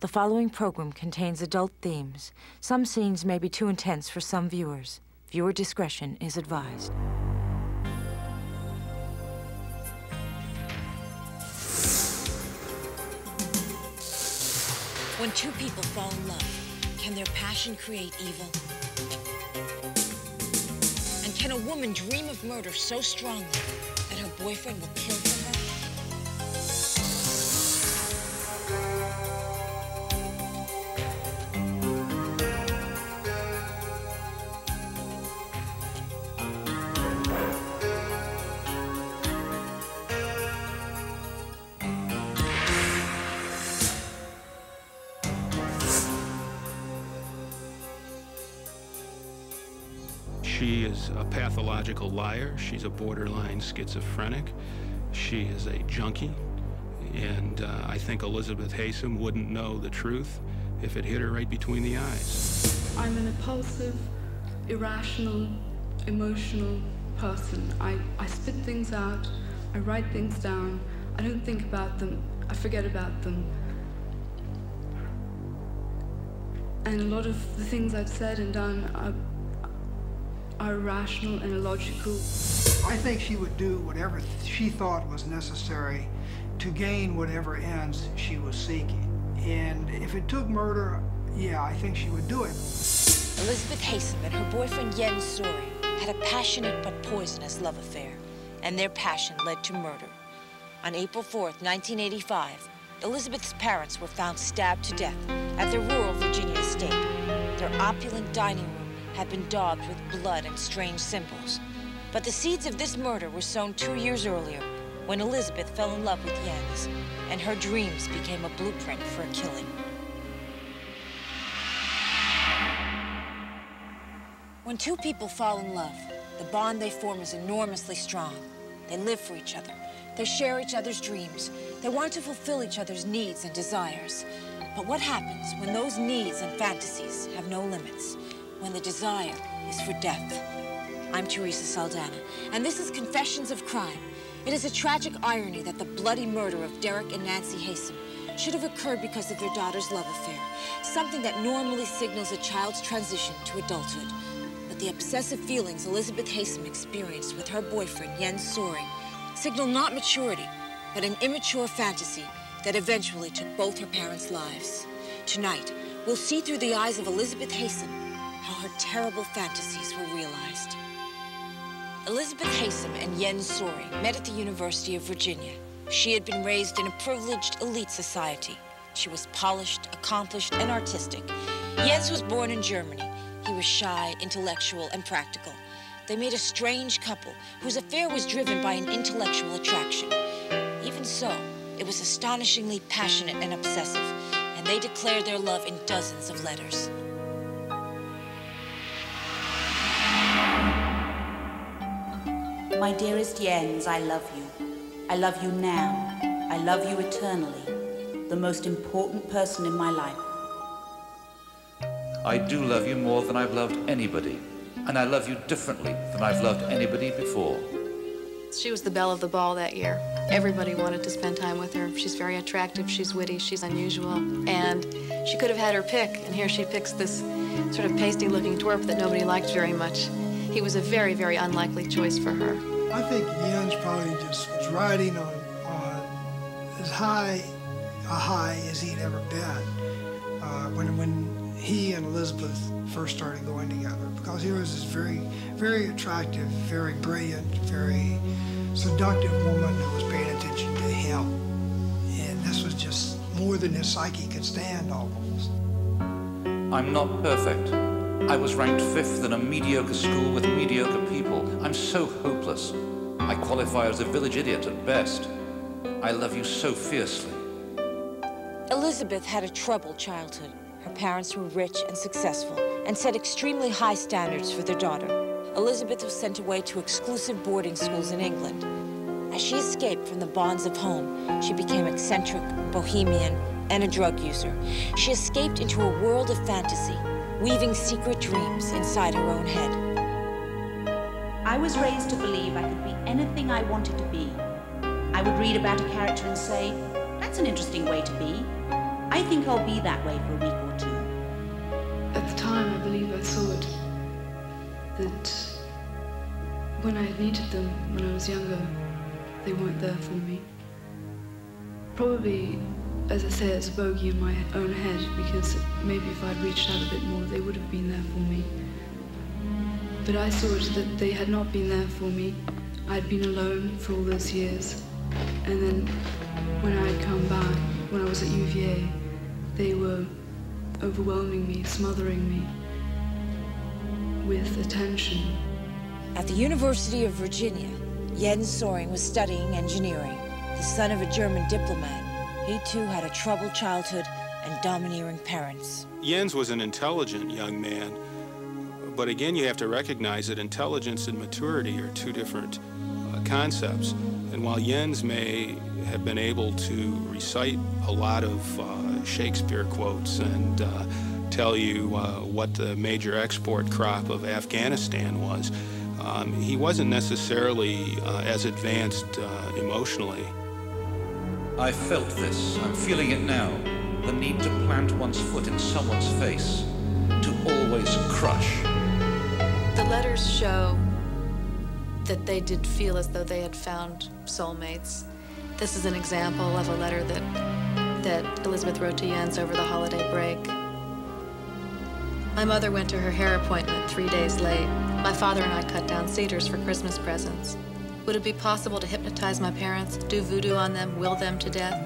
The following program contains adult themes. Some scenes may be too intense for some viewers. Viewer discretion is advised. When two people fall in love, can their passion create evil? And can a woman dream of murder so strongly that her boyfriend will kill her? She is a pathological liar. She's a borderline schizophrenic. She is a junkie. And uh, I think Elizabeth Haysom wouldn't know the truth if it hit her right between the eyes. I'm an impulsive, irrational, emotional person. I, I spit things out, I write things down, I don't think about them, I forget about them. And a lot of the things I've said and done are, are irrational and illogical. I think she would do whatever she thought was necessary to gain whatever ends she was seeking. And if it took murder, yeah, I think she would do it. Elizabeth Haysom and her boyfriend Jens Soring had a passionate but poisonous love affair, and their passion led to murder. On April 4th, 1985, Elizabeth's parents were found stabbed to death at their rural Virginia estate. Their opulent dining room had been daubed with blood and strange symbols. But the seeds of this murder were sown two years earlier when Elizabeth fell in love with Jens, and her dreams became a blueprint for a killing. When two people fall in love, the bond they form is enormously strong. They live for each other. They share each other's dreams. They want to fulfill each other's needs and desires. But what happens when those needs and fantasies have no limits? When the desire is for death? I'm Theresa Saldana, and this is Confessions of Crime. It is a tragic irony that the bloody murder of Derek and Nancy Haysom should have occurred because of their daughter's love affair, something that normally signals a child's transition to adulthood. But the obsessive feelings Elizabeth Haysom experienced with her boyfriend, Jens Soring, signal not maturity, but an immature fantasy that eventually took both her parents' lives. Tonight, we'll see through the eyes of Elizabeth Haysom how her terrible fantasies were realized. Elizabeth Haysom and Jens Soring met at the University of Virginia. She had been raised in a privileged elite society. She was polished, accomplished, and artistic. Jens was born in Germany. He was shy, intellectual, and practical. They made a strange couple whose affair was driven by an intellectual attraction. Even so, it was astonishingly passionate and obsessive, and they declared their love in dozens of letters. My dearest Jens, I love you. I love you now. I love you eternally. The most important person in my life. I do love you more than I've loved anybody, and I love you differently than I've loved anybody before. She was the belle of the ball that year. Everybody wanted to spend time with her. She's very attractive, she's witty, she's unusual, and she could have had her pick, and here she picks this sort of pasty-looking dwarf that nobody liked very much. He was a very, very unlikely choice for her. I think Jens probably just was riding on, on as high a high as he'd ever been uh, when, when he and Elizabeth first started going together because he was this very, very attractive, very brilliant, very seductive woman who was paying attention to him. And this was just more than his psyche could stand almost. I'm not perfect. I was ranked fifth in a mediocre school with mediocre people. I'm so hopeless. I qualify as a village idiot at best. I love you so fiercely. Elizabeth had a troubled childhood. Her parents were rich and successful and set extremely high standards for their daughter. Elizabeth was sent away to exclusive boarding schools in England. As she escaped from the bonds of home, she became eccentric, bohemian, and a drug user. She escaped into a world of fantasy, weaving secret dreams inside her own head. I was raised to believe I could be anything I wanted to be. I would read about a character and say, that's an interesting way to be. I think I'll be that way for a week or two. At the time, I believe I thought that when I needed them when I was younger, they weren't there for me. Probably, as I say, it's a bogey in my own head because maybe if I'd reached out a bit more, they would have been there for me. But I thought that they had not been there for me. I'd been alone for all those years. And then when I had come back, when I was at UVA, they were overwhelming me, smothering me with attention. At the University of Virginia, Jens Soring was studying engineering. The son of a German diplomat, he too had a troubled childhood and domineering parents. Jens was an intelligent young man, but again, you have to recognize that intelligence and maturity are two different uh, concepts. And while Jens may have been able to recite a lot of uh, Shakespeare quotes and uh, tell you uh, what the major export crop of Afghanistan was, um, he wasn't necessarily uh, as advanced uh, emotionally. I felt this. I'm feeling it now. The need to plant one's foot in someone's face. To always crush. The letters show that they did feel as though they had found soulmates. This is an example of a letter that that Elizabeth wrote to Jens over the holiday break. My mother went to her hair appointment three days late. My father and I cut down cedars for Christmas presents. Would it be possible to hypnotize my parents, do voodoo on them, will them to death?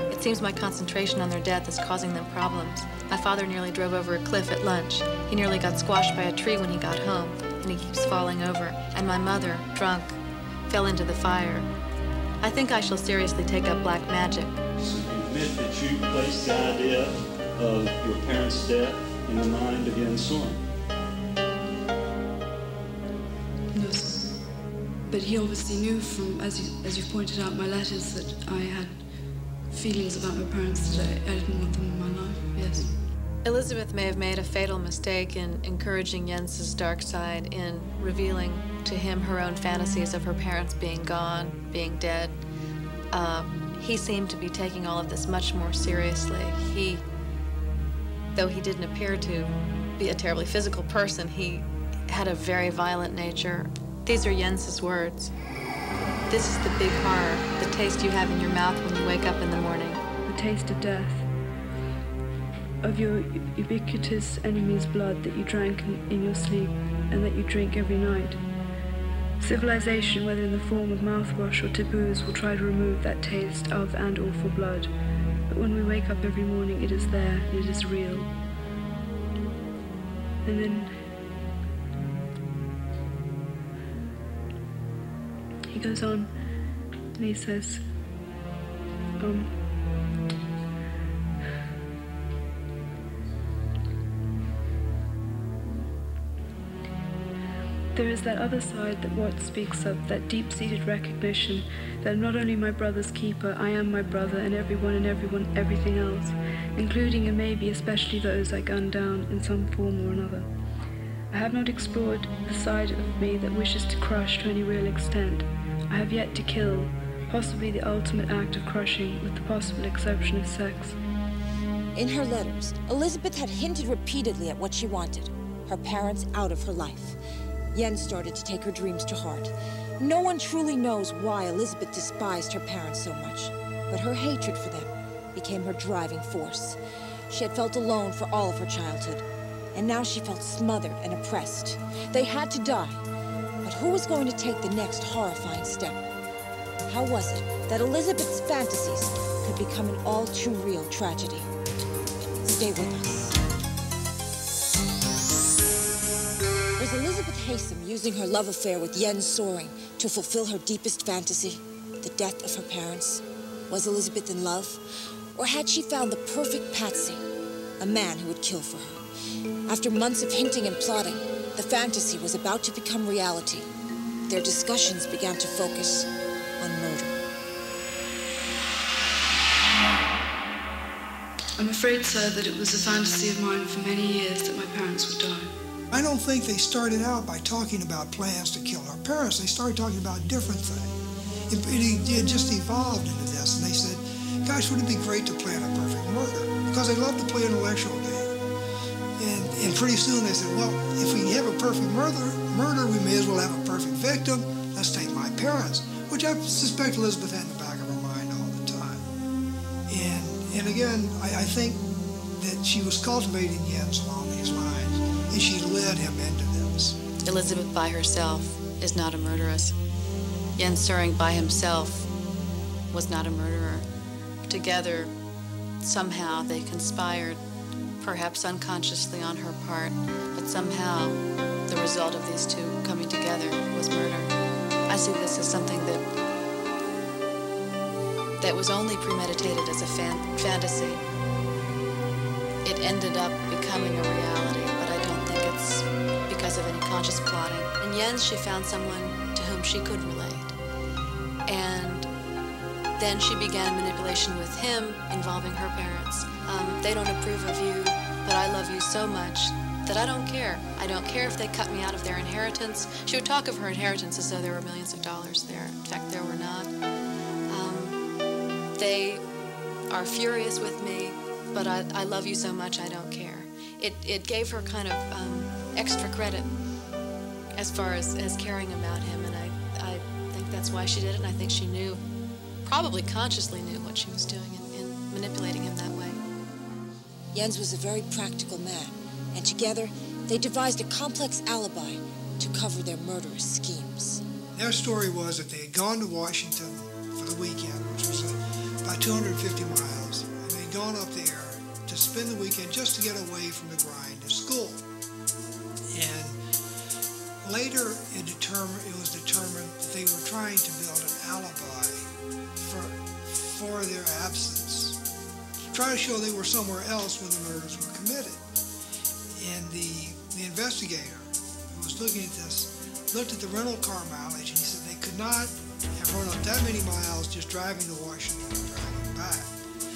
It seems my concentration on their death is causing them problems. My father nearly drove over a cliff at lunch. He nearly got squashed by a tree when he got home, and he keeps falling over. And my mother, drunk, fell into the fire. I think I shall seriously take up black magic. So you admit that you placed the idea of your parents' death in the mind of Jens Soring? Yes. But he obviously knew from, as you, as you pointed out, my letters that I had feelings about my parents that I, I didn't want them in my life. Yes. Elizabeth may have made a fatal mistake in encouraging Jens's dark side in revealing to him her own fantasies of her parents being gone, being dead. Uh, he seemed to be taking all of this much more seriously. He, though he didn't appear to be a terribly physical person, he had a very violent nature. These are Jens's words. This is the big horror, the taste you have in your mouth when you wake up in the morning. The taste of death. Of your ubiquitous enemy's blood that you drank in, your sleep and that you drink every night. Civilization, whether in the form of mouthwash or taboos, will try to remove that taste of and awful blood. But when we wake up every morning, it is there, it is real. And then he goes on and he says, um, There is that other side that Watt speaks of, that deep seated recognition that I'm not only my brother's keeper, I am my brother and everyone and everyone, everything else, including and maybe especially those I gunned down in some form or another. I have not explored the side of me that wishes to crush to any real extent. I have yet to kill, possibly the ultimate act of crushing, with the possible exception of sex. In her letters, Elizabeth had hinted repeatedly at what she wanted her parents out of her life. Jens started to take her dreams to heart. No one truly knows why Elizabeth despised her parents so much, but her hatred for them became her driving force. She had felt alone for all of her childhood, and now she felt smothered and oppressed. They had to die, but who was going to take the next horrifying step? How was it that Elizabeth's fantasies could become an all too real tragedy? Stay with us. Was Elizabeth Haysom using her love affair with Jens Soring to fulfill her deepest fantasy, the death of her parents? Was Elizabeth in love? Or had she found the perfect patsy, a man who would kill for her? After months of hinting and plotting, the fantasy was about to become reality. Their discussions began to focus on murder. I'm afraid, sir, that it was a fantasy of mine for many years that my parents would die. I don't think they started out by talking about plans to kill our parents. They started talking about a different thing. It, it, it just evolved into this, and they said, gosh, wouldn't it be great to plan a perfect murder? because they love to play intellectual game. And, and pretty soon they said, well, if we have a perfect murder, murder, we may as well have a perfect victim. Let's take my parents, which I suspect Elizabeth had in the back of her mind all the time. And, and again, I, I think that she was cultivating Jens along these lines, and she led him into this. Elizabeth by herself is not a murderess. Jens Soring by himself was not a murderer. Together, somehow they conspired, perhaps unconsciously on her part, but somehow the result of these two coming together was murder. I see this as something that that was only premeditated as a fan- fantasy. It ended up becoming a reality, but I don't think it's because of any conscious plotting. In Jens, she found someone to whom she could relate. And then she began manipulation with him involving her parents. Um, they don't approve of you, but I love you so much that I don't care. I don't care if they cut me out of their inheritance. She would talk of her inheritance as though there were millions of dollars there. In fact, there were not. Um, they are furious with me, but I, I love you so much I don't care. It, it gave her kind of um, extra credit as far as, as caring about him, and I, I think that's why she did it, and I think she knew, probably consciously knew what she was doing in, in manipulating him that way. Jens was a very practical man, and together they devised a complex alibi to cover their murderous schemes. Their story was that they had gone to Washington for the weekend, which was uh, about 250 miles, and they'd gone up there to spend the weekend just to get away from the grind of school. And later it, determined, it was determined that they were trying to build an alibi for, for their absence, try to show they were somewhere else when the murders were committed. And the, the investigator who was looking at this looked at the rental car mileage and he said they could not have run up that many miles just driving to Washington and driving back.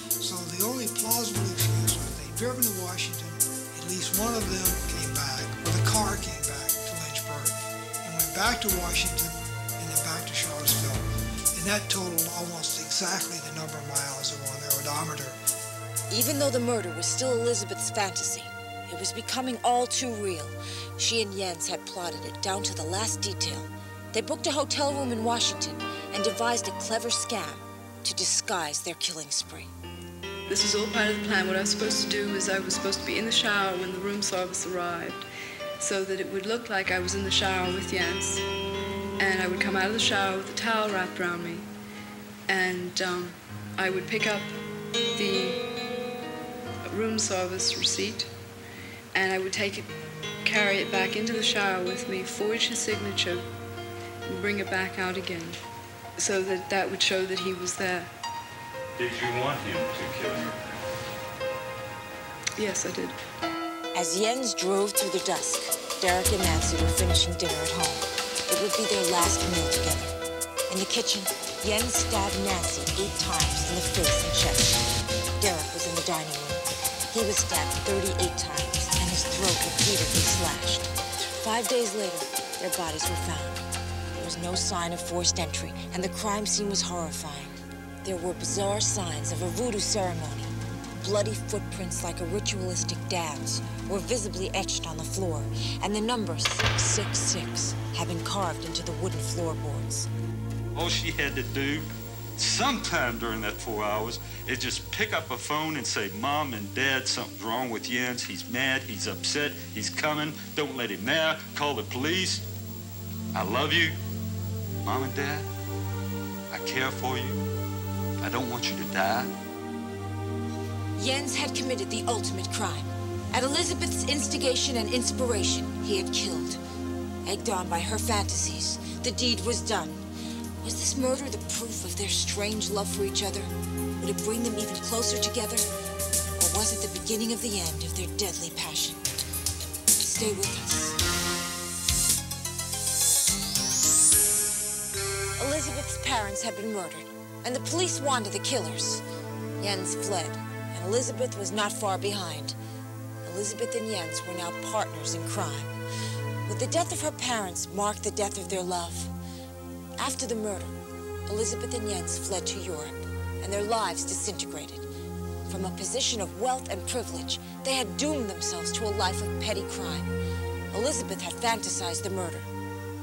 So the only plausible excuse was they'd driven to Washington, at least one of them came back, or the car came back to Lynchburg, and went back to Washington and then back to Charlottesville. And that totaled almost exactly the number of miles on their odometer. Even though the murder was still Elizabeth's fantasy, it was becoming all too real. She and Jens had plotted it down to the last detail. They booked a hotel room in Washington and devised a clever scam to disguise their killing spree. This was all part of the plan. What I was supposed to do was I was supposed to be in the shower when the room service arrived so that it would look like I was in the shower with Jens. And I would come out of the shower with a towel wrapped around me. And um, I would pick up the room service receipt and I would take it, carry it back into the shower with me, forge his signature, and bring it back out again so that that would show that he was there. Did you want him to kill you? Yes, I did. As Jens drove through the dusk, Derek and Nancy were finishing dinner at home. It would be their last meal together. In the kitchen, Jens stabbed Nancy eight times in the face and chest. Derek was in the dining room. He was stabbed 38 times, and his throat repeatedly slashed. Five days later, their bodies were found. There was no sign of forced entry, and the crime scene was horrifying. There were bizarre signs of a voodoo ceremony. Bloody footprints like a ritualistic dance were visibly etched on the floor, and the number 666 had been carved into the wooden floorboards. All she had to do sometime during that four hours is just pick up a phone and say, Mom and Dad, something's wrong with Jens. He's mad, he's upset, he's coming. Don't let him there. Call the police. I love you. Mom and Dad, I care for you. I don't want you to die. Jens had committed the ultimate crime. At Elizabeth's instigation and inspiration, he had killed. Egged on by her fantasies, the deed was done. Was this murder the proof of their strange love for each other? Would it bring them even closer together? Or was it the beginning of the end of their deadly passion? Stay with us. Elizabeth's parents had been murdered, and the police wanted the killers. Jens fled, and Elizabeth was not far behind. Elizabeth and Jens were now partners in crime. With the death of her parents marked the death of their love. After the murder, Elizabeth and Jens fled to Europe, and their lives disintegrated. From a position of wealth and privilege, they had doomed themselves to a life of petty crime. Elizabeth had fantasized the murder,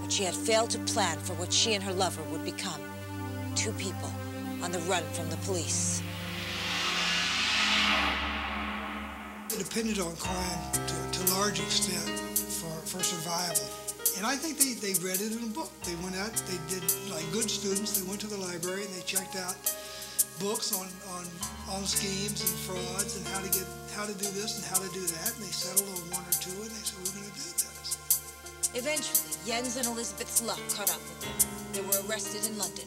but she had failed to plan for what she and her lover would become. Two people on the run from the police. It depended on crime to, to a large extent for, for survival. And I think they, they read it in a book. They went out, they did like good students, they went to the library and they checked out books on, on, on schemes and frauds and how to get how to do this and how to do that. And they settled on one or two and they said, we're going to do this. Eventually, Jens and Elizabeth's luck caught up with them. They were arrested in London,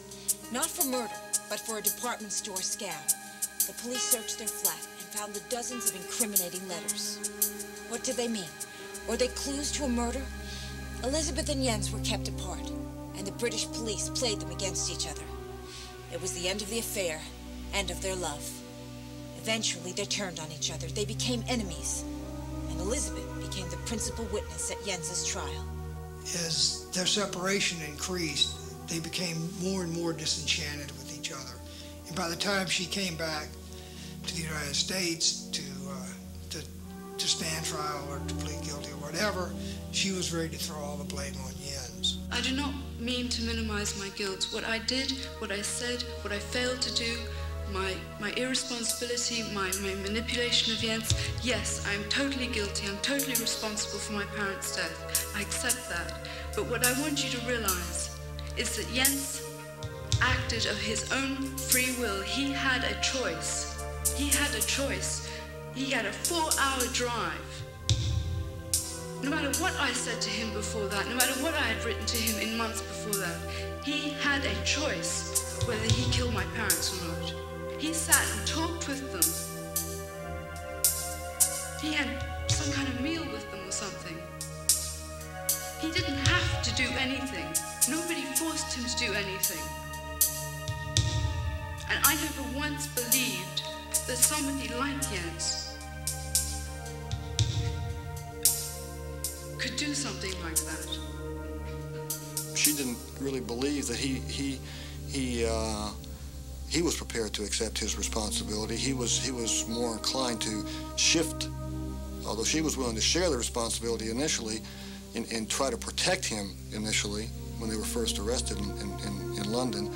not for murder, but for a department store scam. The police searched their flat and found the dozens of incriminating letters. What did they mean? Were they clues to a murder? Elizabeth and Jens were kept apart, and the British police played them against each other. It was the end of the affair, end of their love. Eventually, they turned on each other. They became enemies, and Elizabeth became the principal witness at Jens's trial. As their separation increased, they became more and more disenchanted with each other. And by the time she came back to the United States to, uh, to, to stand trial or to plead guilty or whatever, she was ready to throw all the blame on Jens. I do not mean to minimize my guilt. What I did, what I said, what I failed to do, my, my irresponsibility, my, my manipulation of Jens, yes, I am totally guilty. I'm totally responsible for my parents' death. I accept that. But what I want you to realize is that Jens acted of his own free will. He had a choice. He had a choice. He had a four hour drive. No matter what I said to him before that, no matter what I had written to him in months before that, he had a choice whether he killed my parents or not. He sat and talked with them. He had some kind of meal with them or something. He didn't have to do anything. Nobody forced him to do anything. And I never once believed that somebody like Jens could do something like that. She didn't really believe that he he he uh, he was prepared to accept his responsibility. He was he was more inclined to shift, although she was willing to share the responsibility initially, and, and try to protect him initially when they were first arrested in, in, in, in London.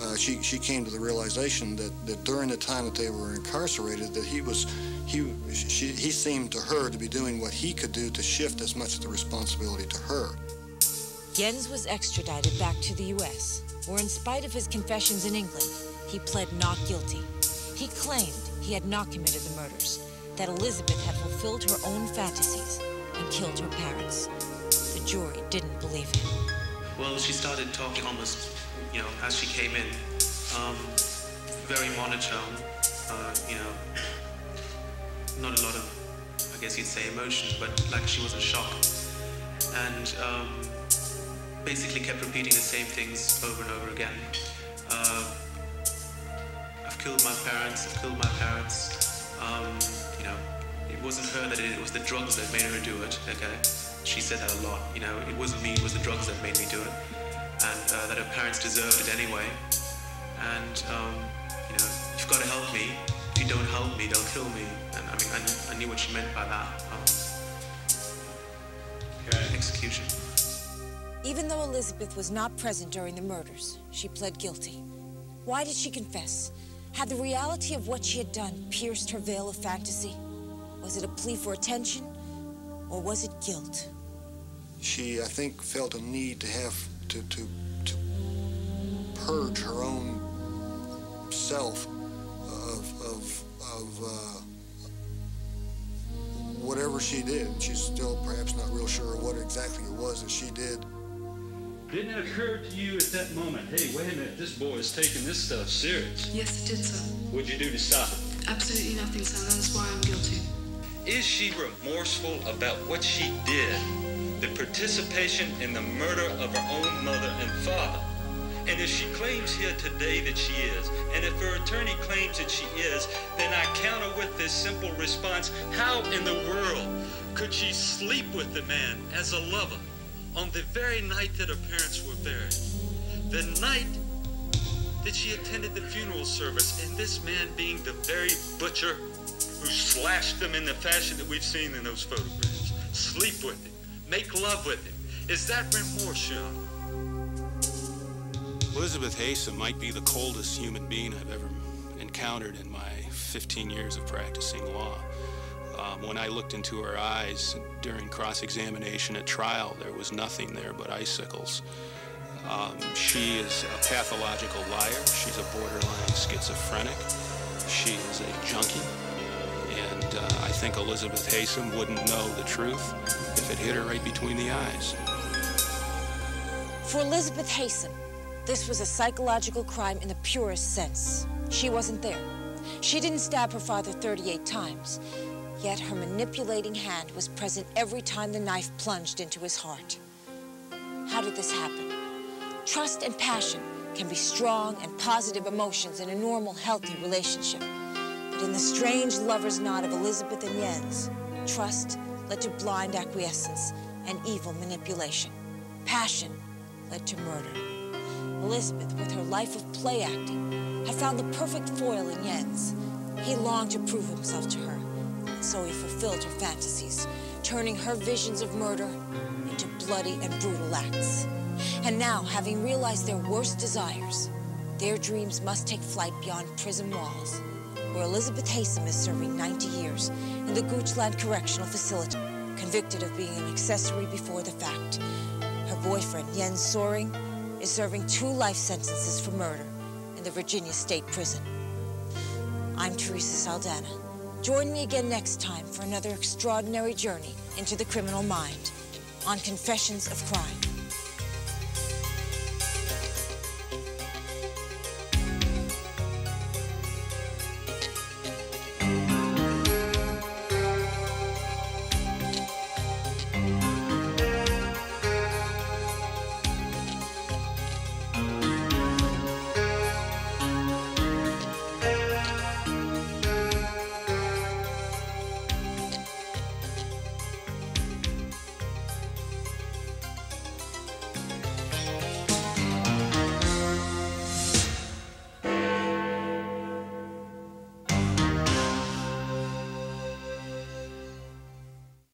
Uh, she, she came to the realization that, that during the time that they were incarcerated, that he was he she, he seemed to her to be doing what he could do to shift as much of the responsibility to her. Jens was extradited back to the U.S., where, in spite of his confessions in England, he pled not guilty. He claimed he had not committed the murders, that Elizabeth had fulfilled her own fantasies and killed her parents. The jury didn't believe him. Well, she started talking almost, you know, as she came in, um, very monotone, uh, you know, not a lot of, I guess you'd say, emotion, but like she was in shock. And um, basically kept repeating the same things over and over again. Uh, I've killed my parents, I've killed my parents. Um, you know, it wasn't her that it, it was the drugs that made her do it, okay? She said that a lot, you know, it wasn't me, it was the drugs that made me do it. And uh, that her parents deserved it anyway. And, um, you know, you've got to help me. If you don't help me, they'll kill me. And I mean, I knew, I knew what she meant by that. Um, execution. Even though Elizabeth was not present during the murders, she pled guilty. Why did she confess? Had the reality of what she had done pierced her veil of fantasy? Was it a plea for attention, or was it guilt? She, I think, felt a need to have to, to, to purge her own self of, of, of uh, whatever she did. She's still perhaps not real sure what exactly it was that she did. Didn't it occur to you at that moment, hey, wait a minute, this boy is taking this stuff serious? Yes, it did, sir. What'd you do to stop it? Absolutely nothing, sir. That is why I'm guilty. Is she remorseful about what she did? The participation in the murder of her own mother and father? And if she claims here today that she is, and if her attorney claims that she is, then I counter with this simple response How in the world could she sleep with the man as a lover on the very night that her parents were buried? The night that she attended the funeral service, and this man being the very butcher who slashed them in the fashion that we've seen in those photographs. Sleep with him, make love with him. Is that remorse, Sean? Elizabeth Haysom might be the coldest human being I've ever encountered in my 15 years of practicing law. Um, when I looked into her eyes during cross-examination at trial, there was nothing there but icicles. Um, she is a pathological liar. She's a borderline schizophrenic. She is a junkie. Uh, I think Elizabeth Haysom wouldn't know the truth if it hit her right between the eyes. For Elizabeth Haysom, this was a psychological crime in the purest sense. She wasn't there. She didn't stab her father 38 times. Yet her manipulating hand was present every time the knife plunged into his heart. How did this happen? Trust and passion can be strong and positive emotions in a normal, healthy relationship. But in the strange lover's knot of Elizabeth and Jens, trust led to blind acquiescence and evil manipulation. Passion led to murder. Elizabeth, with her life of play acting, had found the perfect foil in Jens. He longed to prove himself to her, and so he fulfilled her fantasies, turning her visions of murder into bloody and brutal acts. And now, having realized their worst desires, their dreams must take flight beyond prison walls, where Elizabeth Haysom is serving 90 years in the Goochland Correctional Facility, convicted of being an accessory before the fact. Her boyfriend, Jens Soring, is serving two life sentences for murder in the Virginia State Prison. I'm Theresa Saldana. Join me again next time for another extraordinary journey into the criminal mind on Confessions of Crime.